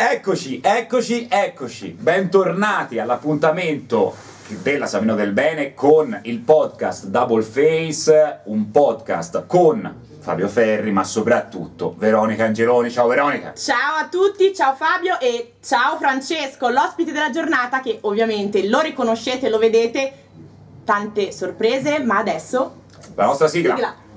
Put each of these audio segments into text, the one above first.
Eccoci, eccoci, eccoci. Bentornati all'appuntamento della Savino del Bene con il podcast Double Face, un podcast con Fabio Ferri, ma soprattutto Veronica Angeloni. Ciao Veronica. Ciao a tutti, ciao Fabio e ciao Francesco, l'ospite della giornata che ovviamente lo riconoscete, lo vedete, tante sorprese, ma adesso... La nostra sigla. sigla.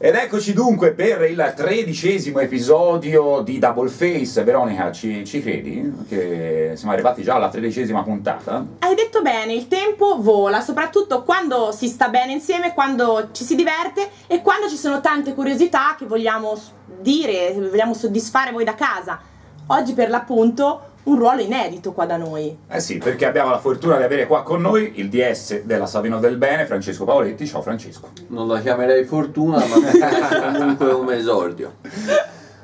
Ed eccoci dunque per il tredicesimo episodio di Double Face. Veronica, ci, ci credi? Che siamo arrivati già alla tredicesima puntata? Hai detto bene, il tempo vola, soprattutto quando si sta bene insieme, quando ci si diverte e quando ci sono tante curiosità che vogliamo dire, vogliamo soddisfare voi da casa. Oggi per l'appunto un ruolo inedito qua da noi. Eh sì, perché abbiamo la fortuna di avere qua con noi il DS della Savino del Bene, Francesco Paoletti. Ciao Francesco. Non la chiamerei fortuna, ma comunque un esordio.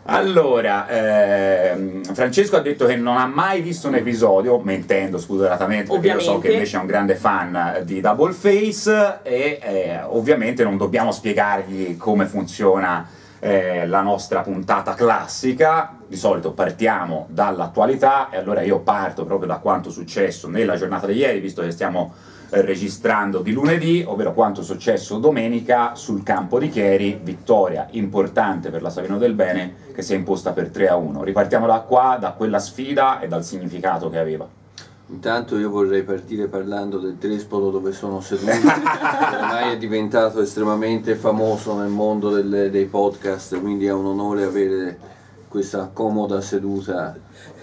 Allora, ehm, Francesco ha detto che non ha mai visto un episodio, mentendo spudoratamente, perché io so Ovviamente. che invece è un grande fan di Double Face e eh, ovviamente non dobbiamo spiegargli come funziona eh, la nostra puntata classica. Di solito partiamo dall'attualità e allora io parto proprio da quanto successo nella giornata di ieri, visto che stiamo eh, registrando di lunedì, ovvero quanto successo domenica sul campo di Chieri, vittoria importante per la Savino del Bene che si è imposta per 3 a 1. Ripartiamo da qua, da quella sfida e dal significato che aveva. Intanto io vorrei partire parlando del trespolo dove sono seduto, ormai è diventato estremamente famoso nel mondo delle- dei podcast, quindi è un onore avere questa comoda seduta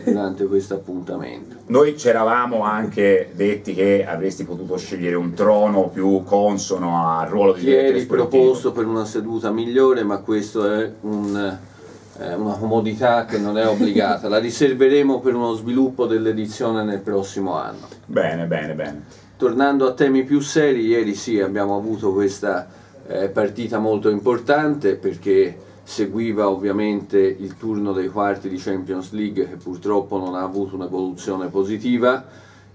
durante questo appuntamento. Noi ci eravamo anche detti che avresti potuto scegliere un trono più consono al ruolo di direttore Ieri proposto per una seduta migliore, ma questo è un- una comodità che non è obbligata, la riserveremo per uno sviluppo dell'edizione nel prossimo anno. Bene, bene, bene. Tornando a temi più seri, ieri sì abbiamo avuto questa eh, partita molto importante perché seguiva ovviamente il turno dei quarti di Champions League che purtroppo non ha avuto un'evoluzione positiva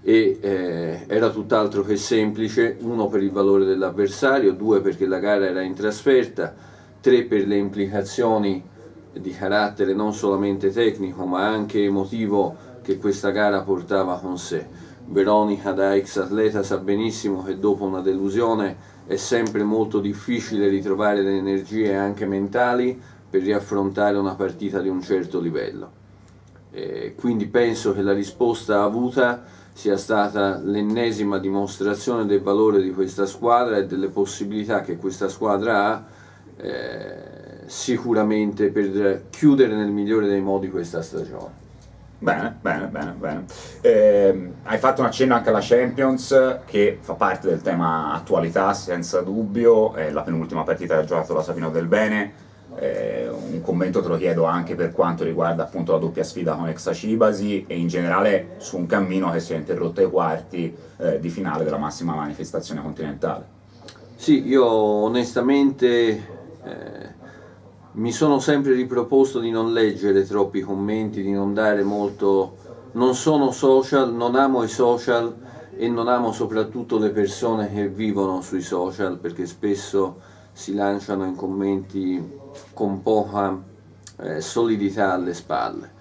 e eh, era tutt'altro che semplice, uno per il valore dell'avversario, due perché la gara era in trasferta, tre per le implicazioni di carattere non solamente tecnico ma anche emotivo che questa gara portava con sé. Veronica da ex atleta sa benissimo che dopo una delusione è sempre molto difficile ritrovare le energie anche mentali per riaffrontare una partita di un certo livello. Eh, quindi penso che la risposta avuta sia stata l'ennesima dimostrazione del valore di questa squadra e delle possibilità che questa squadra ha eh, sicuramente per chiudere nel migliore dei modi questa stagione. Bene, bene, bene, bene. Ehm, hai fatto un accenno anche alla Champions, che fa parte del tema attualità, senza dubbio. È la penultima partita che ha giocato la Savino del Bene. Eh, un commento te lo chiedo anche per quanto riguarda appunto la doppia sfida con Exa Cibasi e in generale su un cammino che si è interrotto ai quarti eh, di finale della massima manifestazione continentale. Sì, io onestamente eh, mi sono sempre riproposto di non leggere troppi commenti, di non dare molto... Non sono social, non amo i social e non amo soprattutto le persone che vivono sui social perché spesso si lanciano in commenti con poca eh, solidità alle spalle.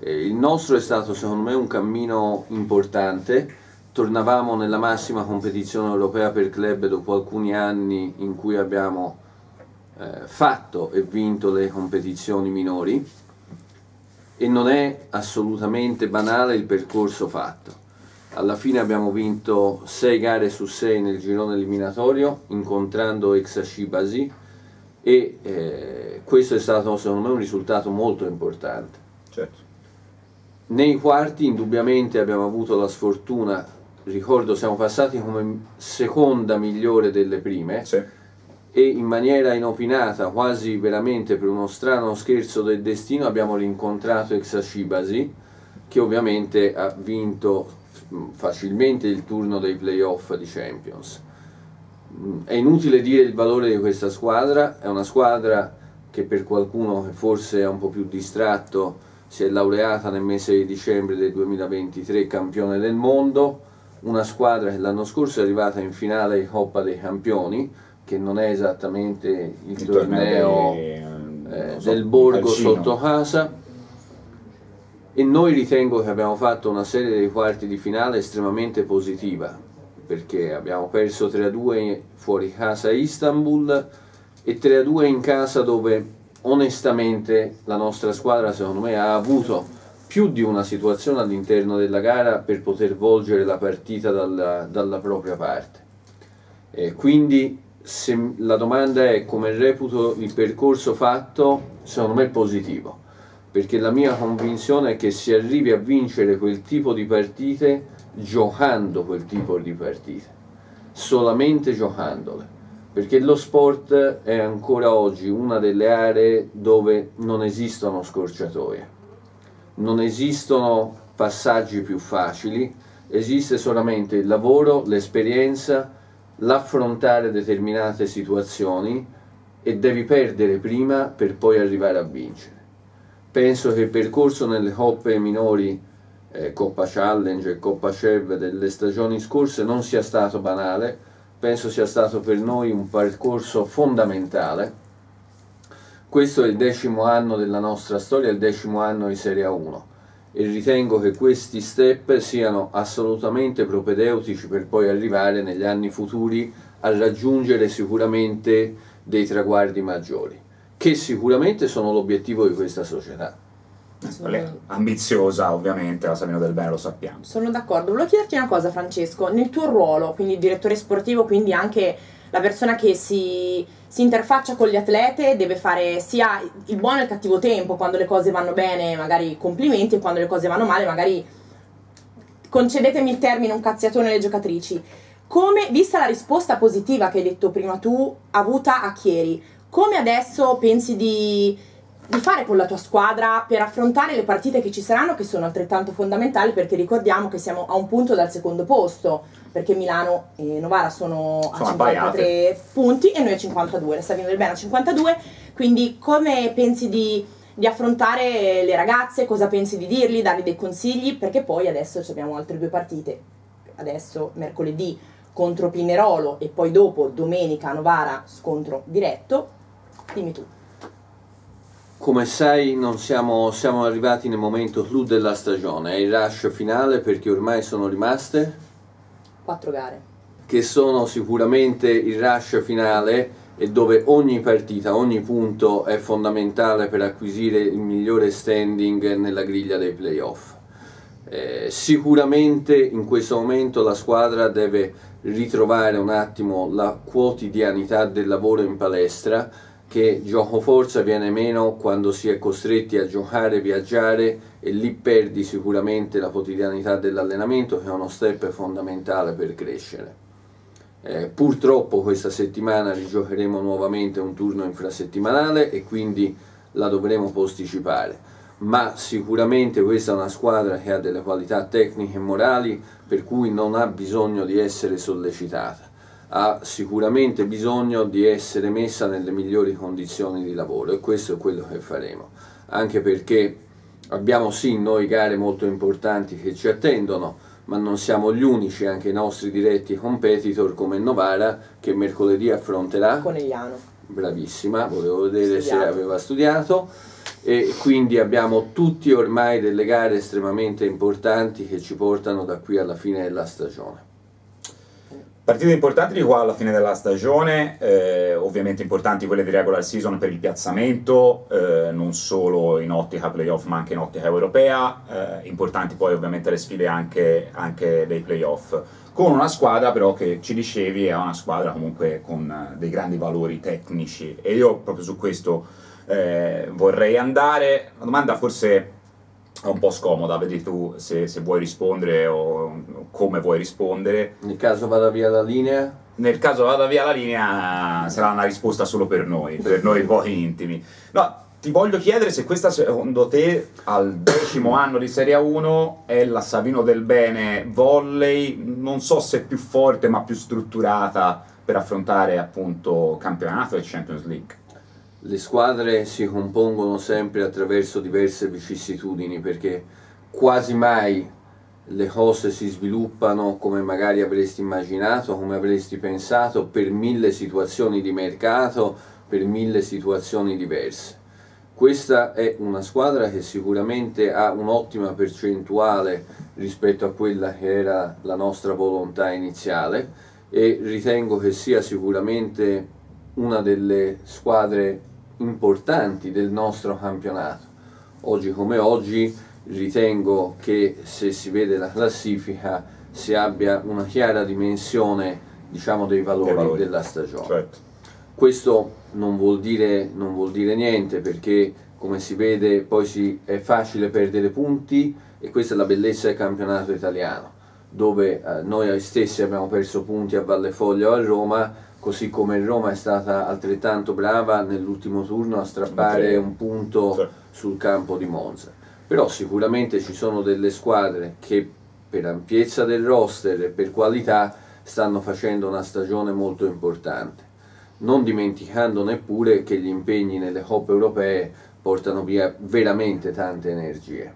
Eh, il nostro è stato secondo me un cammino importante, tornavamo nella massima competizione europea per club dopo alcuni anni in cui abbiamo eh, fatto e vinto le competizioni minori e non è assolutamente banale il percorso fatto. Alla fine abbiamo vinto 6 gare su 6 nel girone eliminatorio incontrando Exashibasi e eh, questo è stato secondo me un risultato molto importante. Certo. Nei quarti indubbiamente abbiamo avuto la sfortuna, ricordo siamo passati come seconda migliore delle prime Sì. E in maniera inopinata, quasi veramente per uno strano scherzo del destino, abbiamo rincontrato Exashibasi che ovviamente ha vinto mm, facilmente il turno dei playoff di Champions. Mm, È inutile dire il valore di questa squadra, è una squadra che per qualcuno che forse è un po' più distratto si è laureata nel mese di dicembre del 2023 campione del mondo, una squadra che l'anno scorso è arrivata in finale Coppa dei Campioni, che non è esattamente il, Il torneo, torneo eh, non so, del borgo sotto casa. E noi ritengo che abbiamo fatto una serie dei quarti di finale estremamente positiva, perché abbiamo perso 3-2 fuori casa a Istanbul e 3-2 in casa dove onestamente la nostra squadra secondo me ha avuto più di una situazione all'interno della gara per poter volgere la partita dalla, dalla propria parte. Eh, quindi se la domanda è come reputo il percorso fatto, secondo me è positivo, perché la mia convinzione è che si arrivi a vincere quel tipo di partite giocando quel tipo di partite, solamente giocandole, perché lo sport è ancora oggi una delle aree dove non esistono scorciatoie, non esistono passaggi più facili, esiste solamente il lavoro, l'esperienza, l'affrontare determinate situazioni e devi perdere prima per poi arrivare a vincere. Penso che il percorso nelle coppe minori, eh, Coppa Challenge e Coppa Chev delle stagioni scorse non sia stato banale, penso sia stato per noi un percorso fondamentale. Questo è il decimo anno della nostra storia, il decimo anno di Serie 1 e ritengo che questi step siano assolutamente propedeutici per poi arrivare negli anni futuri a raggiungere sicuramente dei traguardi maggiori, che sicuramente sono l'obiettivo di questa società. Ambiziosa ovviamente, la Savino del Bene lo sappiamo. Sono d'accordo. Volevo chiederti una cosa, Francesco. Nel tuo ruolo, quindi direttore sportivo, quindi anche la persona che si, si interfaccia con gli atlete, deve fare sia il buono e il cattivo tempo, quando le cose vanno bene, magari complimenti, e quando le cose vanno male, magari concedetemi il termine, un cazziatone alle giocatrici. Come, vista la risposta positiva che hai detto prima tu, avuta a Chieri, come adesso pensi di, di fare con la tua squadra per affrontare le partite che ci saranno, che sono altrettanto fondamentali, perché ricordiamo che siamo a un punto dal secondo posto, perché Milano e Novara sono a Sono 53 punti e noi a 52, la Savino del Bene a 52, quindi come pensi di, di affrontare le ragazze, cosa pensi di dirgli, dargli dei consigli, perché poi adesso ci abbiamo altre due partite, adesso mercoledì contro Pinerolo e poi dopo domenica Novara scontro diretto, dimmi tu. Come sai non siamo, siamo arrivati nel momento clou della stagione, è il rush finale perché ormai sono rimaste Quattro gare. che sono sicuramente il rush finale e dove ogni partita, ogni punto è fondamentale per acquisire il migliore standing nella griglia dei playoff. Eh, sicuramente in questo momento la squadra deve ritrovare un attimo la quotidianità del lavoro in palestra che gioco forza viene meno quando si è costretti a giocare, viaggiare e lì perdi sicuramente la quotidianità dell'allenamento che è uno step fondamentale per crescere. Eh, purtroppo questa settimana rigiocheremo nuovamente un turno infrasettimanale e quindi la dovremo posticipare, ma sicuramente questa è una squadra che ha delle qualità tecniche e morali per cui non ha bisogno di essere sollecitata, ha sicuramente bisogno di essere messa nelle migliori condizioni di lavoro e questo è quello che faremo, anche perché abbiamo sì noi gare molto importanti che ci attendono, ma non siamo gli unici, anche i nostri diretti competitor come Novara che mercoledì affronterà Conegliano. bravissima, volevo vedere Studiato. se aveva studiato e quindi abbiamo tutti ormai delle gare estremamente importanti che ci portano da qui alla fine della stagione. Partite importanti di qua alla fine della stagione, eh, ovviamente importanti quelle di regular season per il piazzamento, eh, non solo in ottica playoff ma anche in ottica europea, eh, importanti poi ovviamente le sfide anche, anche dei playoff, con una squadra però che ci dicevi è una squadra comunque con dei grandi valori tecnici e io proprio su questo eh, vorrei andare, una domanda forse è un po' scomoda, vedi tu se, se vuoi rispondere o come vuoi rispondere. Nel caso vada via la linea, Nel caso vada via la linea sarà una risposta solo per noi, per noi poi intimi. No, ti voglio chiedere se questa secondo te al decimo anno di Serie 1 è la Savino del Bene volley, non so se più forte ma più strutturata per affrontare appunto campionato e Champions League. Le squadre si compongono sempre attraverso diverse vicissitudini perché quasi mai le cose si sviluppano come magari avresti immaginato, come avresti pensato, per mille situazioni di mercato, per mille situazioni diverse. Questa è una squadra che sicuramente ha un'ottima percentuale rispetto a quella che era la nostra volontà iniziale e ritengo che sia sicuramente una delle squadre importanti del nostro campionato. Oggi come oggi ritengo che se si vede la classifica si abbia una chiara dimensione diciamo, dei, valori valori della stagione. Certo. Questo non vuol, dire, non vuol dire niente perché come si vede poi si, è facile perdere punti e questa è la bellezza del campionato italiano dove eh, noi stessi abbiamo perso punti a Valle Foglia o a Roma così come Roma è stata altrettanto brava nell'ultimo turno a strappare un punto sul campo di Monza però sicuramente ci sono delle squadre che per ampiezza del roster e per qualità stanno facendo una stagione molto importante, non dimenticando neppure che gli impegni nelle coppe europee portano via veramente tante energie.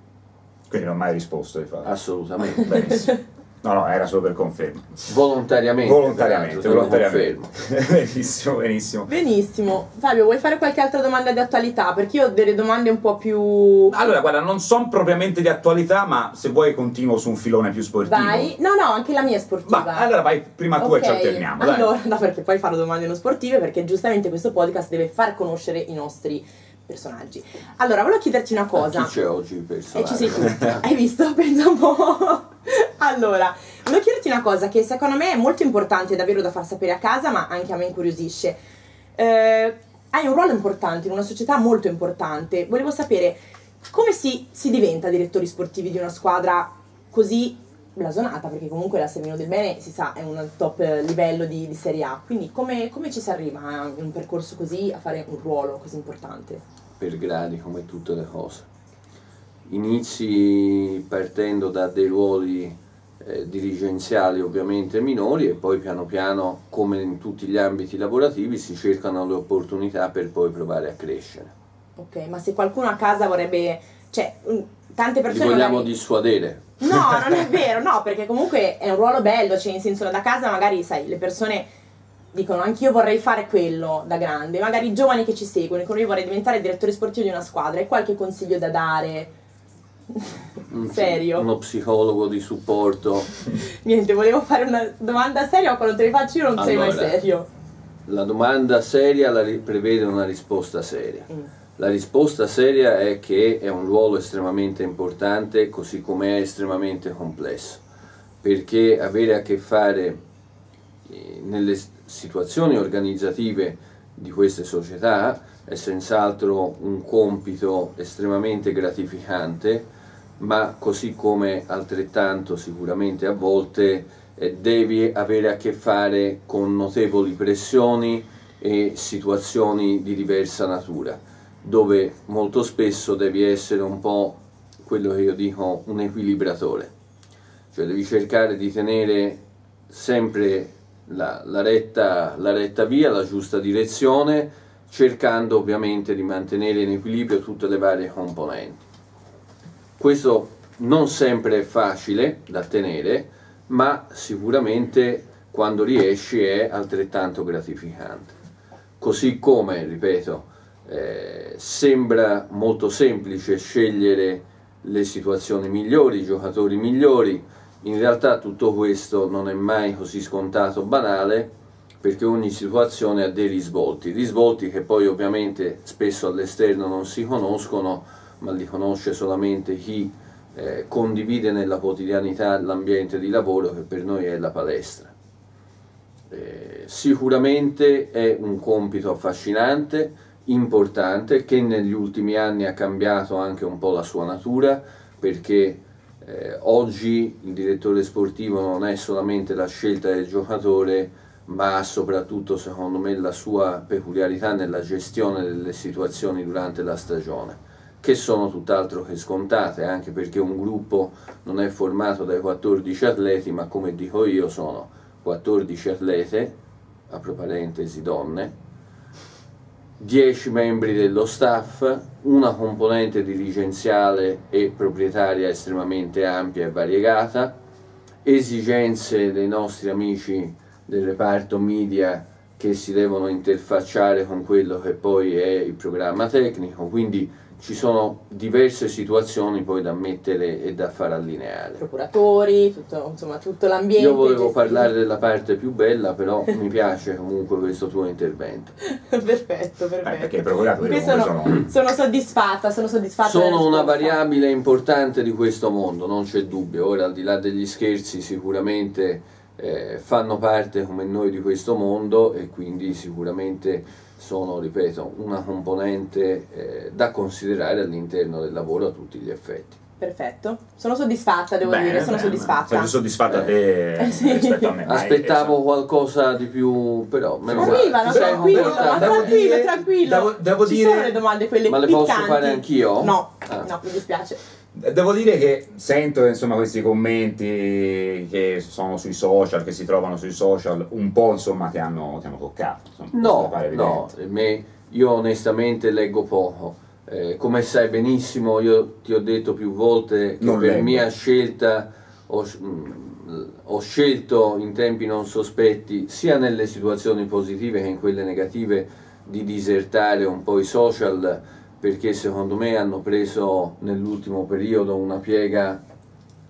Quindi non ho mai risposto, infatti. Assolutamente. Benissimo. No, no, era solo per conferma. Volontariamente. Volontariamente, volontariamente. benissimo, benissimo. Benissimo. Fabio, vuoi fare qualche altra domanda di attualità? Perché io ho delle domande un po' più... Allora, guarda, non sono propriamente di attualità, ma se vuoi continuo su un filone più sportivo. Vai. No, no, anche la mia è sportiva. Ma allora vai prima tu okay. e ci alterniamo. Allora, no, perché poi farò domande non sportive, perché giustamente questo podcast deve far conoscere i nostri personaggi. Allora, volevo chiederti una cosa. Chi c'è oggi il personaggio? E ci sei tu. Hai visto? Pensa un po'. allora, volevo chiederti una cosa che secondo me è molto importante davvero da far sapere a casa, ma anche a me incuriosisce. Eh, hai un ruolo importante in una società molto importante. Volevo sapere come si, si diventa direttori sportivi di una squadra così blasonata, perché comunque la Semino del Bene si sa è un top livello di, di Serie A. Quindi come, come ci si arriva in un percorso così a fare un ruolo così importante? Per gradi, come tutte le cose. Inizi partendo da dei ruoli eh, dirigenziali ovviamente minori e poi piano piano, come in tutti gli ambiti lavorativi, si cercano le opportunità per poi provare a crescere. Ok, ma se qualcuno a casa vorrebbe, cioè, tante persone... Li vogliamo magari... dissuadere? No, non è vero, no, perché comunque è un ruolo bello, cioè in senso da casa magari, sai, le persone dicono anch'io vorrei fare quello da grande, magari i giovani che ci seguono dicono io vorrei diventare direttore sportivo di una squadra, hai qualche consiglio da dare? Serio? Uno psicologo di supporto. Niente, volevo fare una domanda seria, ma quando te la faccio io non allora, sei mai serio. La domanda seria la prevede una risposta seria. Mm. La risposta seria è che è un ruolo estremamente importante, così come è estremamente complesso, perché avere a che fare eh, nelle situazioni organizzative di queste società è senz'altro un compito estremamente gratificante ma così come altrettanto sicuramente a volte eh, devi avere a che fare con notevoli pressioni e situazioni di diversa natura, dove molto spesso devi essere un po' quello che io dico un equilibratore, cioè devi cercare di tenere sempre la, la, retta, la retta via, la giusta direzione, cercando ovviamente di mantenere in equilibrio tutte le varie componenti. Questo non sempre è facile da tenere, ma sicuramente quando riesci è altrettanto gratificante. Così come, ripeto, eh, sembra molto semplice scegliere le situazioni migliori, i giocatori migliori, in realtà tutto questo non è mai così scontato banale perché ogni situazione ha dei risvolti, risvolti che poi ovviamente spesso all'esterno non si conoscono, ma li conosce solamente chi eh, condivide nella quotidianità l'ambiente di lavoro che per noi è la palestra. Eh, sicuramente è un compito affascinante, importante, che negli ultimi anni ha cambiato anche un po' la sua natura, perché eh, oggi il direttore sportivo non è solamente la scelta del giocatore, ma soprattutto secondo me la sua peculiarità nella gestione delle situazioni durante la stagione che sono tutt'altro che scontate, anche perché un gruppo non è formato dai 14 atleti, ma come dico io sono 14 atlete, apro parentesi donne, 10 membri dello staff, una componente dirigenziale e proprietaria estremamente ampia e variegata, esigenze dei nostri amici del reparto media che si devono interfacciare con quello che poi è il programma tecnico, quindi ci sono diverse situazioni poi da mettere e da far allineare. Procuratori, tutto, insomma, tutto l'ambiente. Io volevo gestito. parlare della parte più bella, però mi piace comunque questo tuo intervento. perfetto, perfetto. Eh, perché i procuratori sono, sono... sono soddisfatta, sono soddisfatta. Sono una variabile importante di questo mondo, non c'è dubbio. Ora, al di là degli scherzi, sicuramente eh, fanno parte come noi di questo mondo e quindi sicuramente sono, ripeto, una componente eh, da considerare all'interno del lavoro a tutti gli effetti. Perfetto, sono soddisfatta, devo bene, dire, sono bene, soddisfatta. Sei più soddisfatta te eh, sì. rispetto a me. Aspettavo Dai, qualcosa di più, però meno Arrivano, tranquillo, tranquillo, tranquillo. Devo, devo Ci dire... sono le domande, quelle Ma le piccanti. posso fare anch'io? No, ah. no, mi dispiace. Devo dire che sento insomma, questi commenti che sono sui social, che si trovano sui social, un po' insomma ti hanno, ti hanno toccato. Insomma, no, no, me, io onestamente leggo poco. Eh, come sai benissimo, io ti ho detto più volte che non per leggo. mia scelta ho, mm, ho scelto in tempi non sospetti, sia nelle situazioni positive che in quelle negative, di disertare un po' i social perché secondo me hanno preso nell'ultimo periodo una piega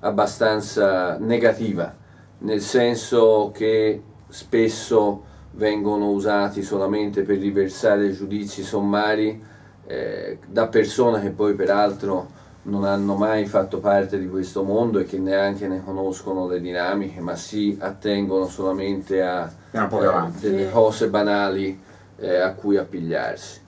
abbastanza negativa, nel senso che spesso vengono usati solamente per riversare giudizi sommari eh, da persone che poi peraltro non hanno mai fatto parte di questo mondo e che neanche ne conoscono le dinamiche, ma si attengono solamente a eh, delle cose banali eh, a cui appigliarsi.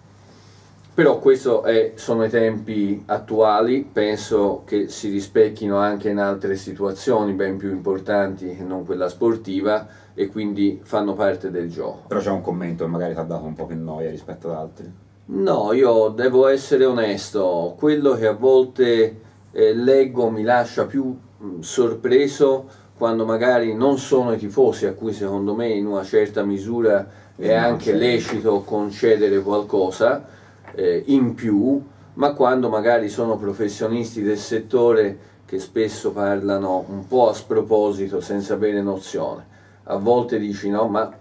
Però questi sono i tempi attuali, penso che si rispecchino anche in altre situazioni ben più importanti che non quella sportiva e quindi fanno parte del gioco. Però c'è un commento che magari ti ha dato un po' più noia rispetto ad altri. No, io devo essere onesto, quello che a volte eh, leggo mi lascia più mh, sorpreso quando magari non sono i tifosi a cui secondo me in una certa misura è anche lecito concedere qualcosa, eh, in più, ma quando magari sono professionisti del settore che spesso parlano un po' a sproposito senza avere nozione. A volte dici no, ma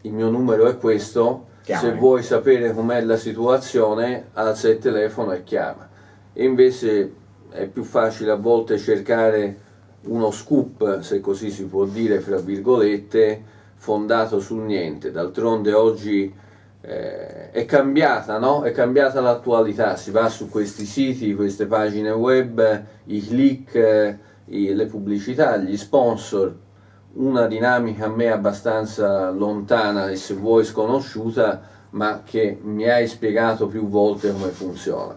il mio numero è questo, Chiamami. se vuoi sapere com'è la situazione alza il telefono e chiama. E invece è più facile a volte cercare uno scoop, se così si può dire, fra virgolette, fondato sul niente. D'altronde oggi eh, è cambiata, no? È cambiata l'attualità, si va su questi siti, queste pagine web, i click, eh, i, le pubblicità, gli sponsor, una dinamica a me abbastanza lontana e se vuoi sconosciuta, ma che mi hai spiegato più volte come funziona.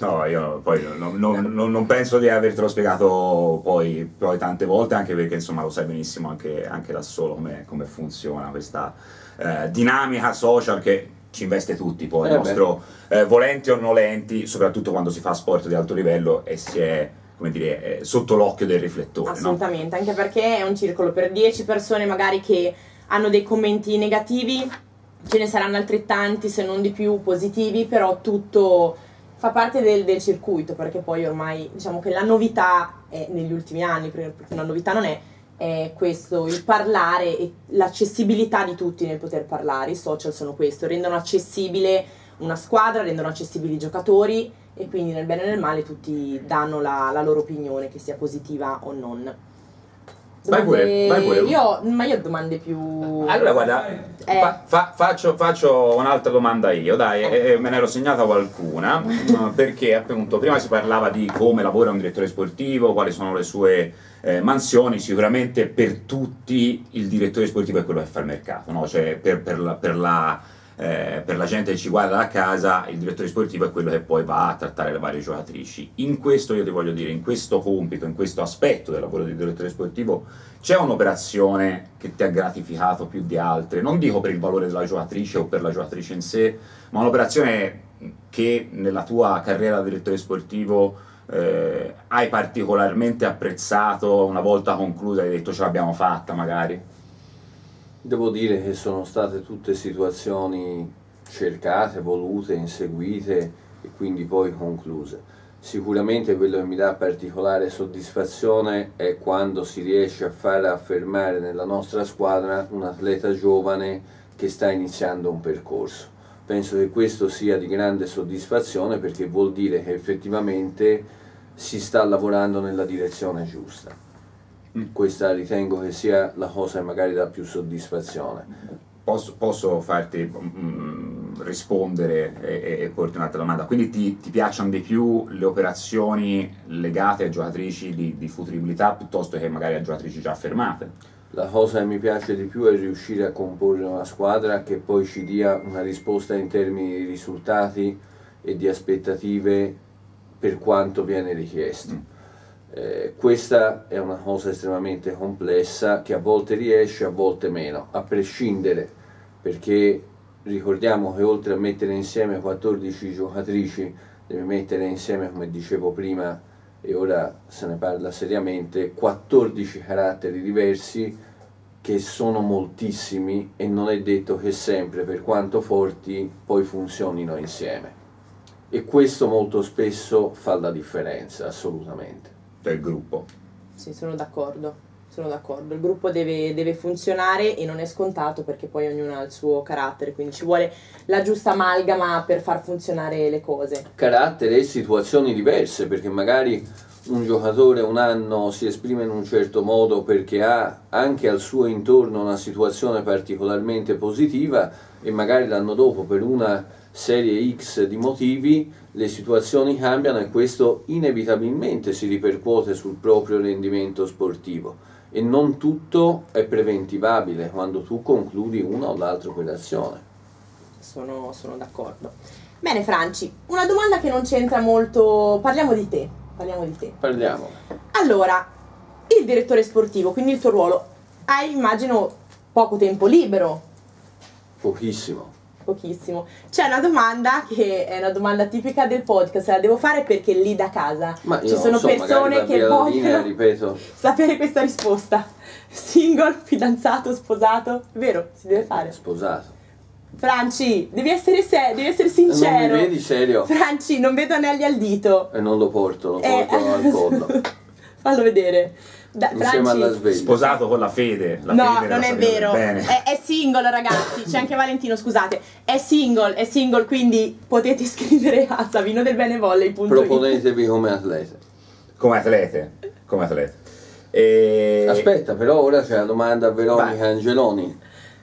No, io poi non, non, non, penso di avertelo spiegato poi, poi, tante volte, anche perché insomma lo sai benissimo anche, anche da solo come, come funziona questa eh, dinamica social che ci investe tutti poi, eh nostro, eh, volenti o nolenti, soprattutto quando si fa sport di alto livello e si è come dire, eh, sotto l'occhio del riflettore. Assolutamente, no? anche perché è un circolo per 10 persone magari che hanno dei commenti negativi, ce ne saranno altrettanti se non di più positivi, però tutto fa parte del, del circuito perché poi ormai diciamo che la novità è negli ultimi anni, perché una novità non è, è questo, il parlare e l'accessibilità di tutti nel poter parlare. I social sono questo, rendono accessibile una squadra, rendono accessibili i giocatori e quindi nel bene e nel male tutti danno la, la loro opinione, che sia positiva o non. Vai pure, vai pure. Io, ma io ho domande più. Allora, guarda, eh. fa, fa, faccio, faccio, un'altra domanda io, dai, eh. me ne ero segnata qualcuna, perché appunto prima si parlava di come lavora un direttore sportivo, quali sono le sue eh, mansioni, sicuramente per tutti il direttore sportivo è quello che fa il mercato, no? cioè per, per la, per la eh, per la gente che ci guarda da casa, il direttore sportivo è quello che poi va a trattare le varie giocatrici. In questo, io ti voglio dire, in questo compito, in questo aspetto del lavoro di direttore sportivo, c'è un'operazione che ti ha gratificato più di altre, non dico per il valore della giocatrice o per la giocatrice in sé, ma un'operazione che nella tua carriera da direttore sportivo eh, hai particolarmente apprezzato una volta conclusa e hai detto ce l'abbiamo fatta magari? Devo dire che sono state tutte situazioni cercate, volute, inseguite e quindi poi concluse. Sicuramente quello che mi dà particolare soddisfazione è quando si riesce a far affermare nella nostra squadra un atleta giovane che sta iniziando un percorso. Penso che questo sia di grande soddisfazione perché vuol dire che effettivamente si sta lavorando nella direzione giusta. Mm. Questa ritengo che sia la cosa che magari dà più soddisfazione. Posso, posso farti mm, rispondere e, e, porti un'altra domanda? Quindi ti, ti, piacciono di più le operazioni legate a giocatrici di, di futuribilità piuttosto che magari a giocatrici già affermate? La cosa che mi piace di più è riuscire a comporre una squadra che poi ci dia una risposta in termini di risultati e di aspettative per quanto viene richiesto. Mm. Eh, questa è una cosa estremamente complessa che a volte riesce, a volte meno, a prescindere perché ricordiamo che oltre a mettere insieme 14 giocatrici deve mettere insieme, come dicevo prima, e ora se ne parla seriamente, 14 caratteri diversi che sono moltissimi e non è detto che sempre, per quanto forti, poi funzionino insieme. E questo molto spesso fa la differenza, assolutamente. Del gruppo. Sì, sono d'accordo. Sono d'accordo, il gruppo deve, deve, funzionare e non è scontato perché poi ognuno ha il suo carattere, quindi ci vuole la giusta amalgama per far funzionare le cose. Carattere e situazioni diverse, perché magari un giocatore un anno si esprime in un certo modo perché ha anche al suo intorno una situazione particolarmente positiva e magari l'anno dopo per una serie X di motivi le situazioni cambiano e questo inevitabilmente si ripercuote sul proprio rendimento sportivo e non tutto è preventivabile quando tu concludi una o l'altra operazione. Sono, sono d'accordo. Bene Franci, una domanda che non c'entra molto, parliamo di te, parliamo di te. Parliamo. Allora, il direttore sportivo, quindi il tuo ruolo, hai immagino poco tempo libero. Pochissimo pochissimo. C'è una domanda che è una domanda tipica del podcast, la devo fare perché lì da casa Ma ci sono so, persone che vogliono sapere questa risposta. Single, fidanzato, sposato? Vero, si deve fare. Sposato. Franci, devi essere, se- devi essere sincero. Non mi vedi serio? Franci, non vedo anelli al dito. E non lo porto, lo eh. porto eh. al collo. Fallo vedere. Da, Insieme alla sveglia. Sposato con la fede. La no, fede non è vero. È, è, single, ragazzi. C'è anche Valentino, scusate. È single, è single, quindi potete scrivere a Savino del Benevolley. Proponetevi come atlete. Come atlete. Come atlete. E... Aspetta, però ora c'è la domanda a Veronica Vai. Angeloni.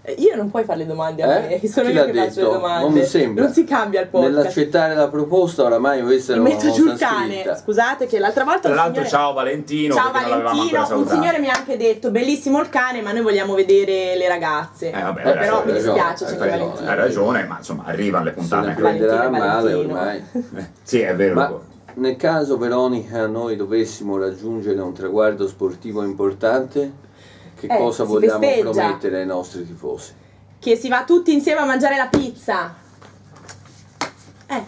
Eh, io non puoi fare le domande a eh? me, sono Chi io che detto? faccio le domande. Non mi sembra. Non si cambia il podcast. Nell'accettare la proposta oramai questa è una metto giù il cane. Scritta. Scusate che l'altra volta Tra l'altro signore... ciao Valentino, ciao Valentino, un signore mi ha anche detto bellissimo il cane, ma noi vogliamo vedere le ragazze. Eh, vabbè, eh, però mi dispiace, c'è hai ragione, hai ragione, ma insomma arrivano le puntate. Ne prenderà male ormai. sì, è vero. Ma nel caso Veronica noi dovessimo raggiungere un traguardo sportivo importante, che eh, cosa vogliamo festeggia. promettere ai nostri tifosi? che si va tutti insieme a mangiare la pizza. Eh.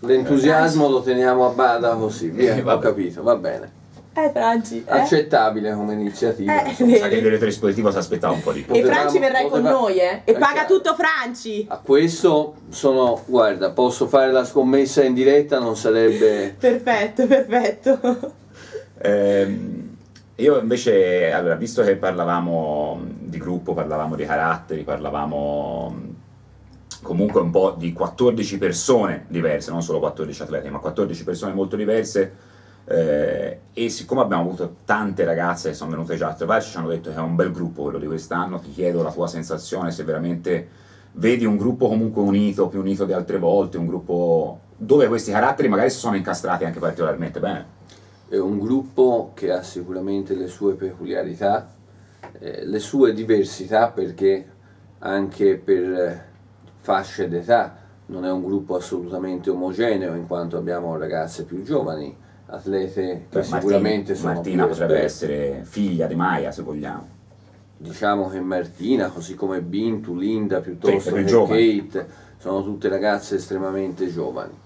L'entusiasmo lo teniamo a bada così, via, eh, ho capito, va bene. Eh, Franci. Eh? Accettabile come iniziativa. Eh, Sa che il direttore espositivo si aspettava un po' di più. E Franci verrai con noi, eh? E paga tutto Franci. A questo sono, guarda, posso fare la scommessa in diretta, non sarebbe... perfetto, perfetto. eh, io invece, allora, visto che parlavamo di gruppo, parlavamo di caratteri, parlavamo comunque un po' di 14 persone diverse, non solo 14 atleti, ma 14 persone molto diverse, eh, e siccome abbiamo avuto tante ragazze che sono venute già a trovarci, ci hanno detto che è un bel gruppo quello di quest'anno, ti chiedo la tua sensazione, se veramente vedi un gruppo comunque unito, più unito di altre volte, un gruppo dove questi caratteri magari si sono incastrati anche particolarmente bene è un gruppo che ha sicuramente le sue peculiarità, eh, le sue diversità perché anche per eh, fasce d'età non è un gruppo assolutamente omogeneo in quanto abbiamo ragazze più giovani, atlete che Beh, sicuramente Martina, sono Martina potrebbe essere figlia di Maya se vogliamo. Diciamo che Martina, così come Bintu, Linda piuttosto sì, che Kate, sono tutte ragazze estremamente giovani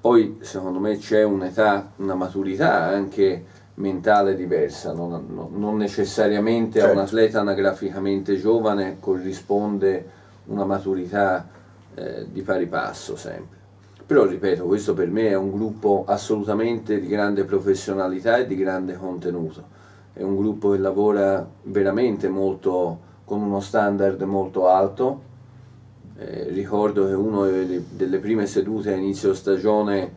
poi secondo me c'è un'età, una maturità anche mentale diversa, non, non necessariamente certo. a un certo. atleta anagraficamente giovane corrisponde una maturità eh, di pari passo sempre. Però ripeto, questo per me è un gruppo assolutamente di grande professionalità e di grande contenuto. È un gruppo che lavora veramente molto con uno standard molto alto. Eh, ricordo che una delle prime sedute a inizio stagione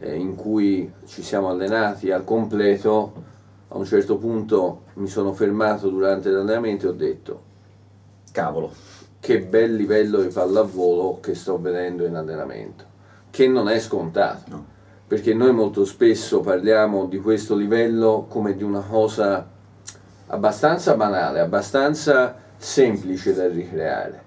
eh, in cui ci siamo allenati al completo, a un certo punto mi sono fermato durante l'allenamento e ho detto cavolo che bel livello di pallavolo che sto vedendo in allenamento che non è scontato, no. perché noi molto spesso parliamo di questo livello come di una cosa abbastanza banale, abbastanza semplice da ricreare,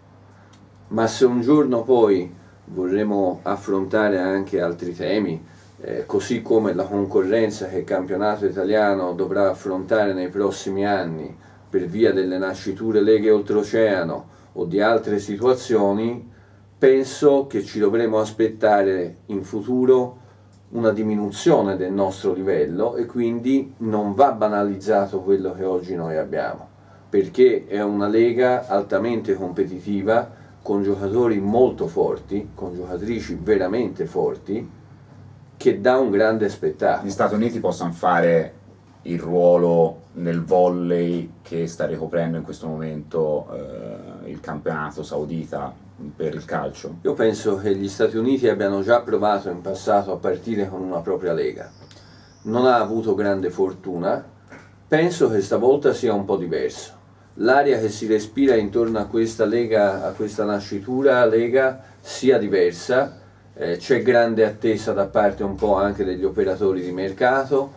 ma se un giorno poi vorremmo affrontare anche altri temi, eh, così come la concorrenza che il campionato italiano dovrà affrontare nei prossimi anni per via delle nasciture leghe oltreoceano o di altre situazioni, penso che ci dovremo aspettare in futuro una diminuzione del nostro livello e quindi non va banalizzato quello che oggi noi abbiamo, perché è una lega altamente competitiva con giocatori molto forti, con giocatrici veramente forti, che dà un grande spettacolo. Gli Stati Uniti possono fare il ruolo nel volley che sta ricoprendo in questo momento eh, il campionato saudita per il calcio? Io penso che gli Stati Uniti abbiano già provato in passato a partire con una propria lega. Non ha avuto grande fortuna, penso che stavolta sia un po' diverso. L'aria che si respira intorno a questa lega, a questa nascitura lega, sia diversa, eh, c'è grande attesa da parte un po' anche degli operatori di mercato,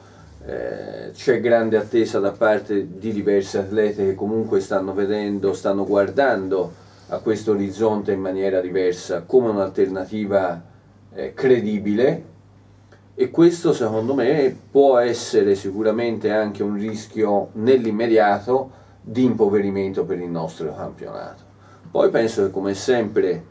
eh, c'è grande attesa da parte di diversi atleti che comunque stanno vedendo, stanno guardando a questo orizzonte in maniera diversa come un'alternativa eh, credibile. E questo secondo me può essere sicuramente anche un rischio nell'immediato di impoverimento per il nostro campionato. Poi penso che come sempre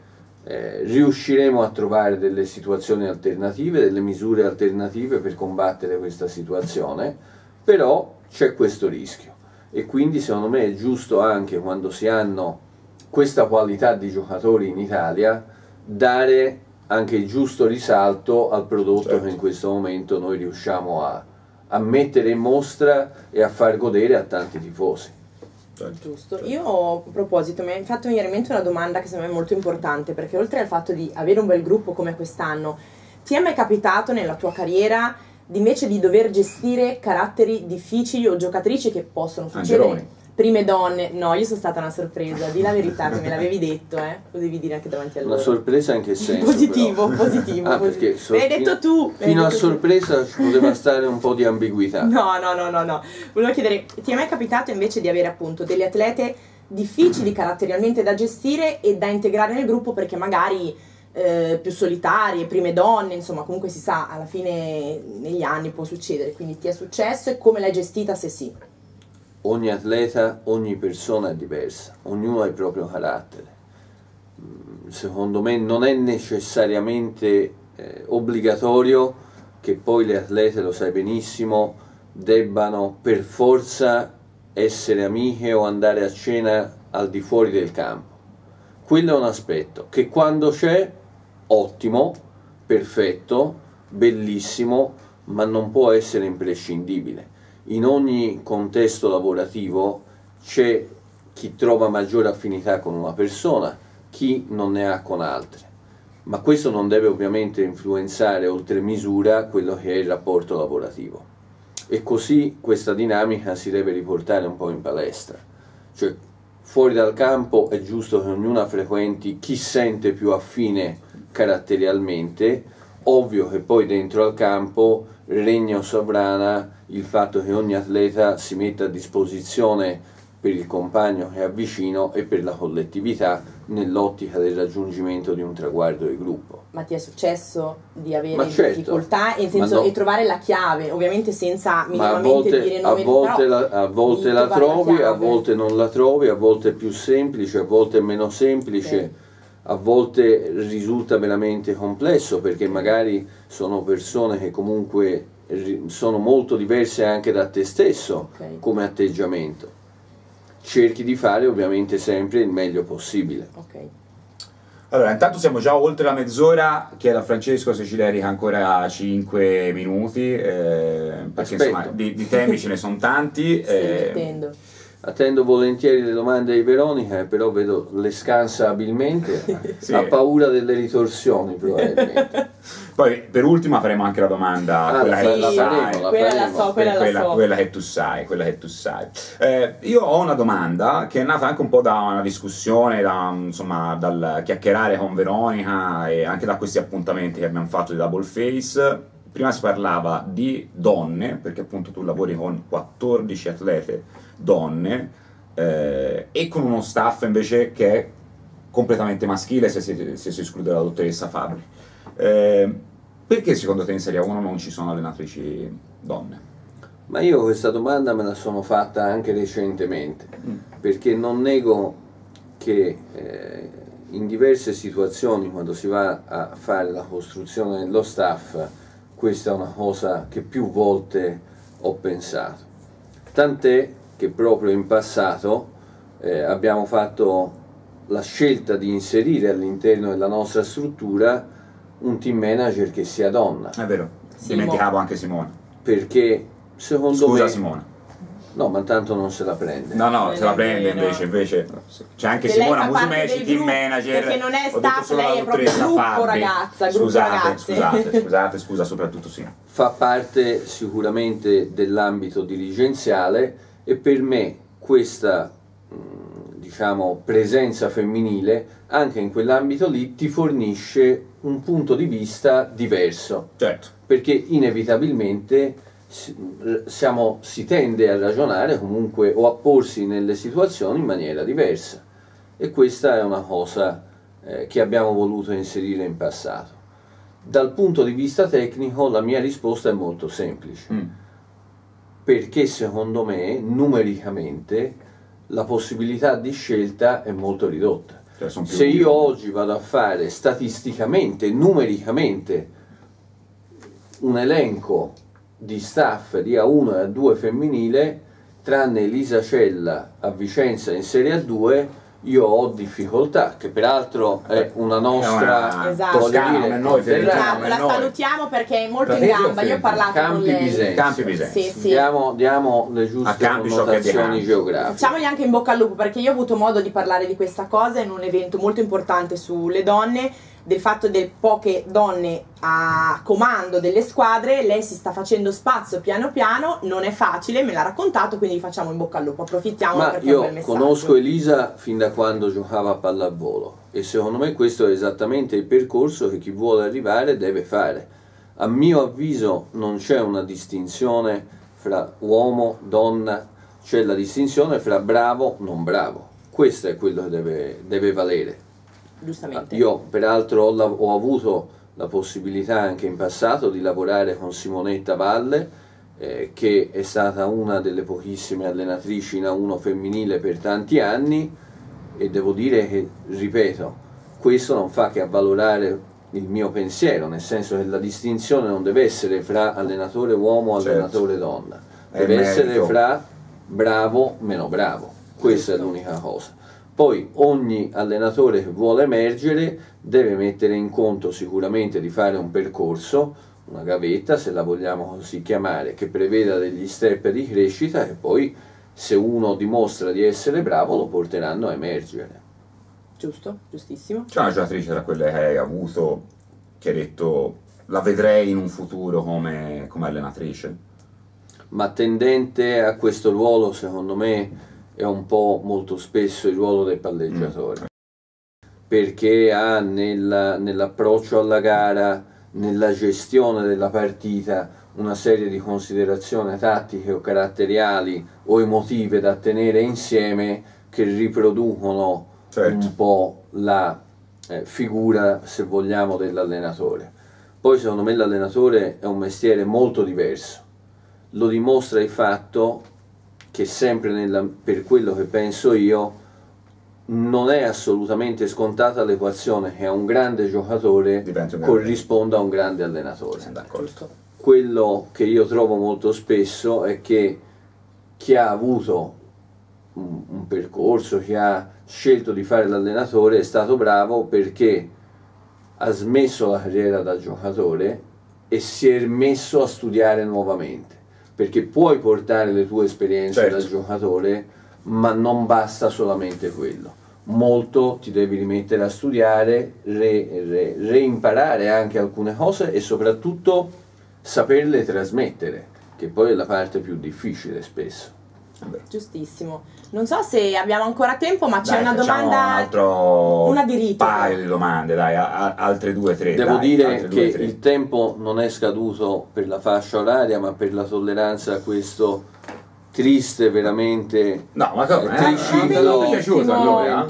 eh, riusciremo a trovare delle situazioni alternative, delle misure alternative per combattere questa situazione, però c'è questo rischio e quindi secondo me è giusto anche quando si hanno questa qualità di giocatori in Italia dare anche il giusto risalto al prodotto certo. che in questo momento noi riusciamo a, a, mettere in mostra e a far godere a tanti tifosi. Certo. Giusto. Io a proposito mi hai fatto venire in mente una domanda che secondo me è molto importante perché oltre al fatto di avere un bel gruppo come quest'anno, ti è mai capitato nella tua carriera invece di dover gestire caratteri difficili o giocatrici che possono succedere? Angeloni prime donne, no, io sono stata una sorpresa, di la verità che me l'avevi detto, eh? lo devi dire anche davanti a loro. Una sorpresa in che senso? Positivo, però? positivo. ah, perché sor- l'hai detto tu. Fino a sorpresa ci poteva stare un po' di ambiguità. No, no, no, no, no. Volevo chiedere, ti è mai capitato invece di avere appunto delle atlete difficili caratterialmente da gestire e da integrare nel gruppo perché magari eh, più solitarie, prime donne, insomma comunque si sa, alla fine negli anni può succedere, quindi ti è successo e come l'hai gestita se sì? Ogni atleta, ogni persona è diversa, ognuno ha il proprio carattere. Mm, secondo me non è necessariamente eh, obbligatorio che poi le atlete, lo sai benissimo, debbano per forza essere amiche o andare a cena al di fuori del campo. Quello è un aspetto che quando c'è, ottimo, perfetto, bellissimo, ma non può essere imprescindibile in ogni contesto lavorativo c'è chi trova maggiore affinità con una persona, chi non ne ha con altre. Ma questo non deve ovviamente influenzare oltre misura quello che è il rapporto lavorativo. E così questa dinamica si deve riportare un po' in palestra. Cioè, fuori dal campo è giusto che ognuna frequenti chi sente più affine caratterialmente, ovvio che poi dentro al campo regna sovrana il fatto che ogni atleta si metta a disposizione per il compagno che ha vicino e per la collettività nell'ottica del raggiungimento di un traguardo di gruppo. Ma ti è successo di avere certo, difficoltà e, senso, no, e, trovare la chiave, ovviamente senza minimamente volte, dire nome, a volte, la, a volte la trovi, la a volte non la trovi, a volte è più semplice, a volte è meno semplice. Okay. A volte risulta veramente complesso perché magari sono persone che comunque sono molto diverse anche da te stesso okay. come atteggiamento. Cerchi di fare ovviamente sempre il meglio possibile. Okay. Allora, intanto siamo già oltre la mezz'ora, chiedo a Francesco se ci dedica ancora 5 minuti, eh, perché Aspetto. insomma di, di temi ce ne sono tanti. Stai eh. Attendo volentieri le domande di Veronica, però vedo le scansa abilmente, Sì. ha paura delle ritorsioni probabilmente. poi per ultima faremo anche la domanda, Ah, quella la che faremo, la so, so. quella che tu sai, quella che tu sai. Eh, io ho una domanda che è nata anche un po' da una discussione, da, insomma, dal chiacchierare con Veronica e anche da questi appuntamenti che abbiamo fatto di Double Face. Prima si parlava di donne, perché appunto tu lavori con 14 atlete donne eh, e con uno staff invece che è completamente maschile se si, se si esclude la dottoressa Fabri. Eh, perché secondo te in Serie 1 non ci sono allenatrici donne? Ma io questa domanda me la sono fatta anche recentemente, perché non nego che eh, in diverse situazioni quando si va a fare la costruzione dello staff, questa è una cosa che più volte ho pensato. Tant'è che proprio in passato eh, abbiamo fatto la scelta di inserire all'interno della nostra struttura un team manager che sia donna, È vero, Simo. dimenticavo anche Simone. perché secondo Scusa me... Simone. No, ma tanto non se la prende. No, no, Non se la prende vero. invece, invece c'è anche Che Simona Musumeci, team manager. perché non è staff, lei è proprio gruppo Fabri. ragazza, gruppo scusate, ragazze. scusate, scusate, scusa soprattutto Simone. Fa parte sicuramente dell'ambito dirigenziale e per me questa mh, diciamo, presenza femminile anche in quell'ambito lì ti fornisce un punto di vista diverso Certo. perché inevitabilmente siamo- si tende a ragionare comunque o a porsi nelle situazioni in maniera diversa e questa è una cosa eh, che abbiamo voluto inserire in passato. Dal punto di vista tecnico la mia risposta è molto semplice, Mm. perché secondo me numericamente la possibilità di scelta è molto ridotta. Cioè, più Se io oggi vado a fare statisticamente, numericamente, un elenco di staff di A1 e A2 femminile, tranne Elisa Cella a Vicenza in Serie A2, io ho difficoltà, che peraltro è una nostra Esatto. toscana dire, noi. Esatto, la salutiamo perché è molto in gamba. Io ho parlato con Campi lei. Bisenza. Campi Bisenza. Sì, sì. Diamo, diamo le giuste connotazioni geografiche. Facciamogli anche in bocca al lupo perché io ho avuto modo di parlare di questa cosa in un evento molto importante sulle donne, del fatto delle poche donne a comando delle squadre, lei si sta facendo spazio piano piano, non è facile, me l'ha raccontato, quindi facciamo in bocca al lupo, approfittiamo Ma un io conosco Elisa fin da quando giocava a pallavolo e secondo me questo è esattamente il percorso che chi vuole arrivare deve fare. A mio avviso non c'è una distinzione fra uomo, donna, c'è la distinzione fra bravo, non bravo. Questo è quello che deve, deve valere. Giustamente. Io peraltro ho, ho avuto la possibilità anche in passato di lavorare con Simonetta Valle, eh, che è stata una delle pochissime allenatrici in A1 femminile per tanti anni e devo dire che, ripeto, questo non fa che avvalorare il mio pensiero, nel senso che la distinzione non deve essere fra allenatore uomo e Certo. allenatore donna, deve essere fra bravo meno bravo, questa è l'unica cosa. Poi ogni allenatore che vuole emergere deve mettere in conto sicuramente di fare un percorso, una gavetta se la vogliamo così chiamare, che preveda degli step di crescita e poi se uno dimostra di essere bravo lo porteranno a emergere. Giusto, giustissimo. C'è una giocatrice tra quelle che hai avuto che ha detto la vedrei in un futuro come, come allenatrice. ma tendente a questo ruolo secondo me è un po' molto spesso il ruolo del palleggiatore perché ha nella- nell'approccio alla gara nella gestione della partita una serie di considerazioni tattiche o caratteriali o emotive da tenere insieme che riproducono Certo. un po' la eh, figura se vogliamo dell'allenatore. Poi secondo me l'allenatore è un mestiere molto diverso. Lo dimostra il fatto che sempre nella- per quello che penso io non è assolutamente scontata l'equazione che a un grande giocatore un corrisponda a un grande allenatore. Quello che io trovo molto spesso è che chi ha avuto un, un percorso, chi ha scelto di fare l'allenatore è stato bravo perché ha smesso la carriera da giocatore e si è messo a studiare nuovamente, perché puoi portare le tue esperienze Certo. da giocatore, ma non basta solamente quello. Molto ti devi rimettere a studiare, re- re- reimparare anche alcune cose e soprattutto saperle trasmettere, che poi è la parte più difficile spesso. Giustissimo. Non so se abbiamo ancora tempo, ma c'è Dai, una domanda. un altro una di rito. paio di domande, dai, a- a- altre due o tre. Devo dai, dire altre che due, tre. il tempo non è scaduto per la fascia oraria, ma per la tolleranza a questo triste veramente No, ma come? eh, eh? triciclo è piaciuto allora?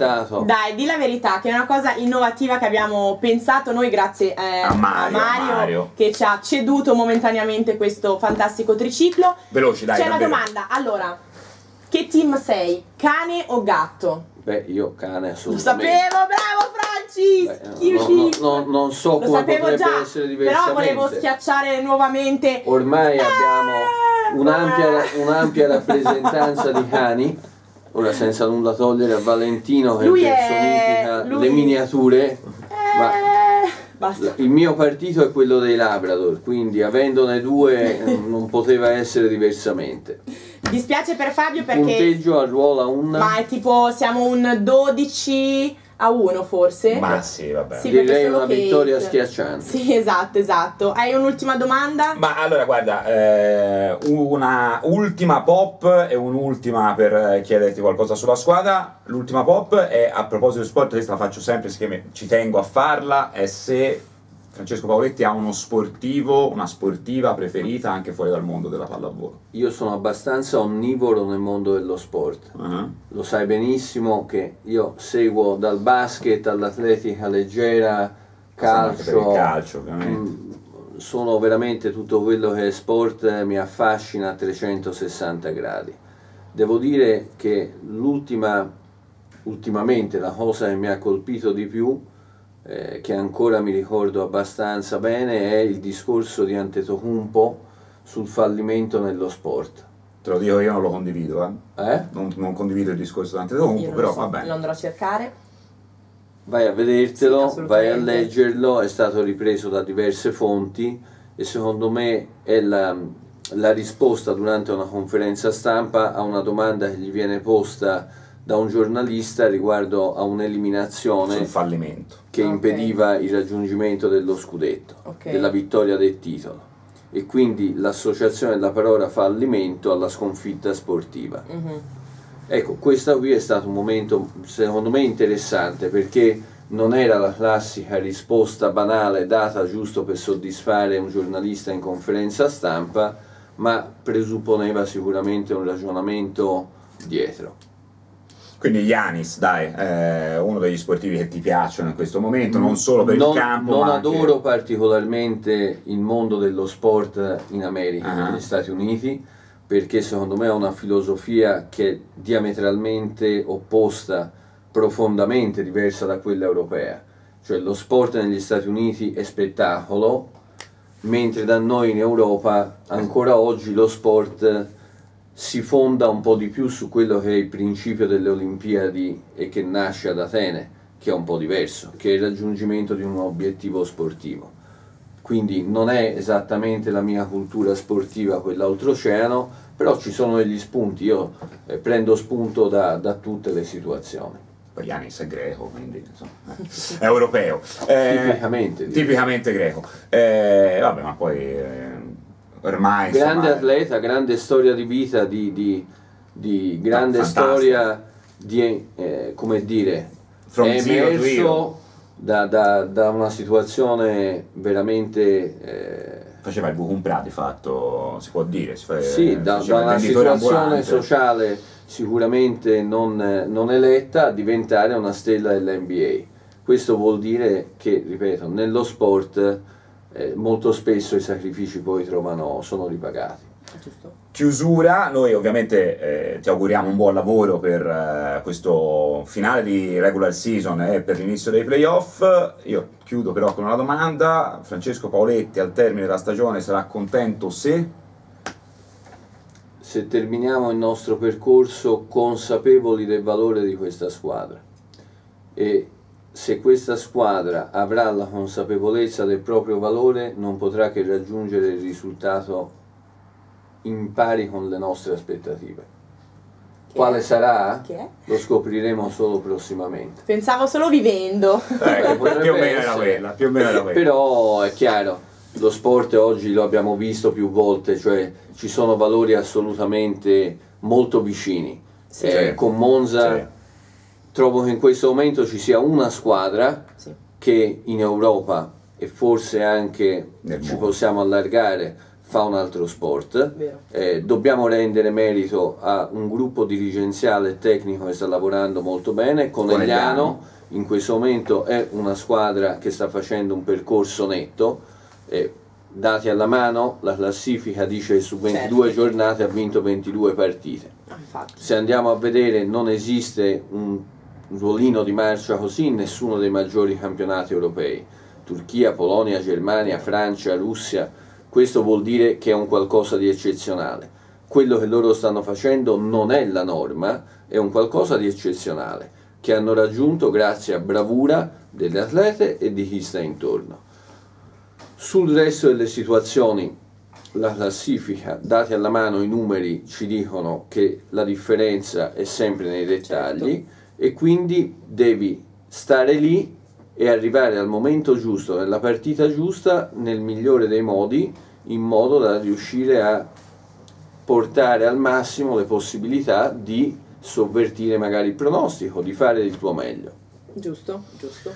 Dai, di la verità, che è una cosa innovativa che abbiamo pensato noi grazie eh, A Mario, a Mario. che ci ha ceduto momentaneamente questo fantastico triciclo. Veloci, dai, C'è una davvero. domanda, allora, che team sei? Cane o gatto? Beh, io cane Lo assolutamente. sapevo, bravo Francis! Beh, no, no, no, non so Lo come potrebbe già, essere però diversamente. volevo schiacciare nuovamente. Ormai Eh, abbiamo un'ampia, un'ampia rappresentanza di cani, ora senza nulla togliere a Valentino che Lui è- personifica lui- le miniature, ma Eh, basta. il mio partito è quello dei Labrador, quindi avendone due non poteva essere diversamente. Dispiace per Fabio Il perché punteggio arruola un... ma è tipo siamo un 12 a 1 forse. Ma sì, vabbè. Sì, perché direi una Kate. vittoria schiacciante. Sì, esatto, esatto. Hai un'ultima domanda? Ma allora guarda, eh, una ultima pop e un'ultima per eh, chiederti qualcosa sulla squadra. L'ultima pop è a proposito di sport, questa la faccio sempre, siccome ci tengo a farla, è se Francesco Paoletti ha uno sportivo, una sportiva preferita anche fuori dal mondo della pallavolo. Io sono abbastanza onnivoro nel mondo dello sport. Uh-huh. Lo sai benissimo che io seguo dal basket all'atletica leggera, calcio, calcio, ovviamente. mm, sono veramente tutto quello che è sport eh, mi affascina a 360 gradi. Devo dire che l'ultima, ultimamente la cosa che mi ha colpito di più, eh, che ancora mi ricordo abbastanza bene, è il discorso di Antetokounmpo sul fallimento nello sport. Te lo dico io, non lo condivido, eh. Eh? non, non condivido il discorso di Antetokounmpo, però so, va bene. lo andrò a cercare. Vai a vedertelo, Sì, vai a leggerlo, è stato ripreso da diverse fonti e secondo me è la, la risposta durante una conferenza stampa a una domanda che gli viene posta da un giornalista riguardo a un'eliminazione fallimento. che Ok. impediva il raggiungimento dello scudetto, Ok. della vittoria del titolo e quindi l'associazione della parola fallimento alla sconfitta sportiva. Mhm. Ecco, questo qui è stato un momento secondo me interessante perché non era la classica risposta banale data giusto per soddisfare un giornalista in conferenza stampa, ma presupponeva sicuramente un ragionamento dietro. Quindi Yanis, dai, è uno degli sportivi che ti piacciono in questo momento, non solo per non, il campo, non ma anche- adoro particolarmente il mondo dello sport in America, Ah. negli Stati Uniti, perché secondo me ha una filosofia che è diametralmente opposta, profondamente diversa da quella europea. Cioè lo sport negli Stati Uniti è spettacolo, mentre da noi in Europa ancora oggi lo sport si fonda un po' di più su quello che è il principio delle Olimpiadi e che nasce ad Atene, che è un po' diverso, che è il raggiungimento di un obiettivo sportivo. Quindi non è esattamente la mia cultura sportiva quella oltreoceano, però ci sono degli spunti, io eh, prendo spunto da, da tutte le situazioni. Poi Yanis è greco, quindi insomma, eh, è europeo. Eh, Tipicamente, tipicamente greco. Eh, vabbè, ma poi eh, ormai grande insomma, atleta, grande storia di vita, di, di- di grande fantastico. storia di, eh, come dire, From è emerso da, da- da una situazione veramente... eh, faceva il bucumpra di fatto, si può dire. Si fa, sì, da, da il una situazione ambulante. sociale sicuramente non, eh, non eletta a diventare una stella dell'NBA. Questo vuol dire che, ripeto, nello sport eh, molto spesso i sacrifici poi trovano, sono ripagati. Giusto. Chiusura, noi ovviamente eh, ti auguriamo un buon lavoro per eh, questo finale di regular season e per l'inizio dei playoff. Io chiudo però con una domanda. Francesco Paoletti al termine della stagione sarà contento se... se terminiamo il nostro percorso consapevoli del valore di questa squadra e se questa squadra avrà la consapevolezza del proprio valore non potrà che raggiungere il risultato in pari con le nostre aspettative. Che Quale è? sarà? Lo scopriremo solo prossimamente. Pensavo solo vivendo. Potrebbe più o meno era quella, più o meno era quella. Però è chiaro, lo sport oggi lo abbiamo visto più volte, cioè ci sono valori assolutamente molto vicini. Sì. Eh, con Monza Sì. Trovo che in questo momento ci sia una squadra Sì. che in Europa e forse anche Nel ci mondo. possiamo allargare fa un altro sport. Vero. Eh, dobbiamo rendere merito a un gruppo dirigenziale e tecnico che sta lavorando molto bene. Conegliano Conegliano. in questo momento è una squadra che sta facendo un percorso netto. Eh, dati alla mano, la classifica dice che su 22 Certo. giornate ha vinto 22 partite. Ah, infatti. Se andiamo a vedere non esiste un ruolino di marcia così in nessuno dei maggiori campionati europei. Turchia, Polonia, Germania, Francia, Russia, questo vuol dire che è un qualcosa di eccezionale. Quello che loro stanno facendo non è la norma, è un qualcosa di eccezionale che hanno raggiunto grazie a bravura delle atlete e di chi sta intorno. Sul resto delle situazioni, la classifica, dati alla mano i numeri, ci dicono che la differenza è sempre nei dettagli e quindi devi stare lì e arrivare al momento giusto, nella partita giusta, nel migliore dei modi, in modo da riuscire a portare al massimo le possibilità di sovvertire magari il pronostico, di fare il tuo meglio. Giusto, giusto.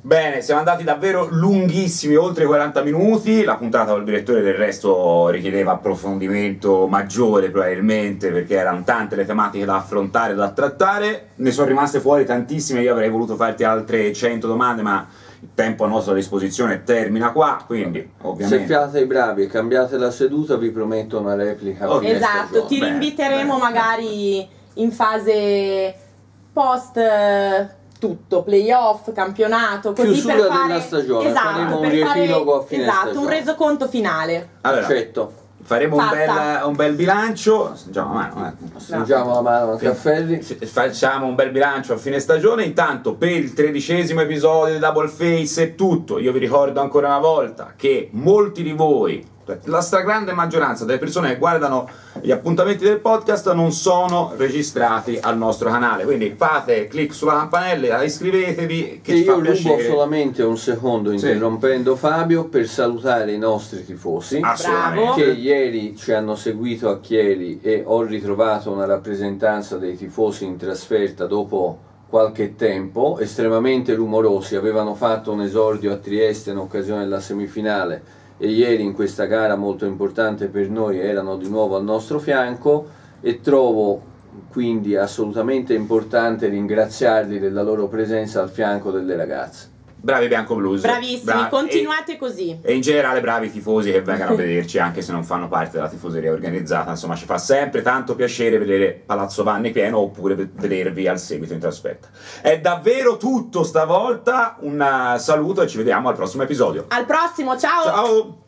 Bene, siamo andati davvero lunghissimi, oltre 40 minuti. La puntata col direttore del resto richiedeva approfondimento maggiore probabilmente perché erano tante le tematiche da affrontare, da trattare. Ne sono rimaste fuori tantissime, io avrei voluto farti altre 100 domande, ma il tempo a nostra disposizione termina qua, quindi Se ovviamente... fiate i bravi e cambiate la seduta, vi prometto una replica. a Ok. fine Esatto, ti rinviteremo magari in fase post eh, tutto, playoff, campionato, così Chiusura per fare della stagione, esatto, faremo un riepilogo fare, a fine esatto, stagione. un resoconto finale. Allora, Accetto. faremo un bel, un bel bilancio. Stringiamo la mano, eh. Stringiamo la mano a Caffelli. Facciamo un bel bilancio a fine stagione. Intanto, per il tredicesimo episodio di Double Face è tutto. Io vi ricordo ancora una volta che molti di voi, la stragrande maggioranza delle persone che guardano gli appuntamenti del podcast, non sono registrati al nostro canale. Quindi fate clic sulla campanella, iscrivetevi. Che E io rubo solamente un secondo Sì. interrompendo Fabio per salutare i nostri tifosi Assolutamente. che ieri ci hanno seguito a Chieri e ho ritrovato una rappresentanza dei tifosi in trasferta dopo qualche tempo, estremamente rumorosi, avevano fatto un esordio a Trieste in occasione della semifinale e ieri in questa gara molto importante per noi erano di nuovo al nostro fianco e trovo quindi assolutamente importante ringraziarli della loro presenza al fianco delle ragazze. Bravi Bianco Blues. Bravissimi, Bravi. continuate così. E, e in generale bravi tifosi che vengano a vederci anche se non fanno parte della tifoseria organizzata. Insomma, ci fa sempre tanto piacere vedere Palazzo Vanni pieno oppure ve- vedervi al seguito in trasferta. È davvero tutto stavolta. Un saluto e ci vediamo al prossimo episodio. Al prossimo, ciao! Ciao!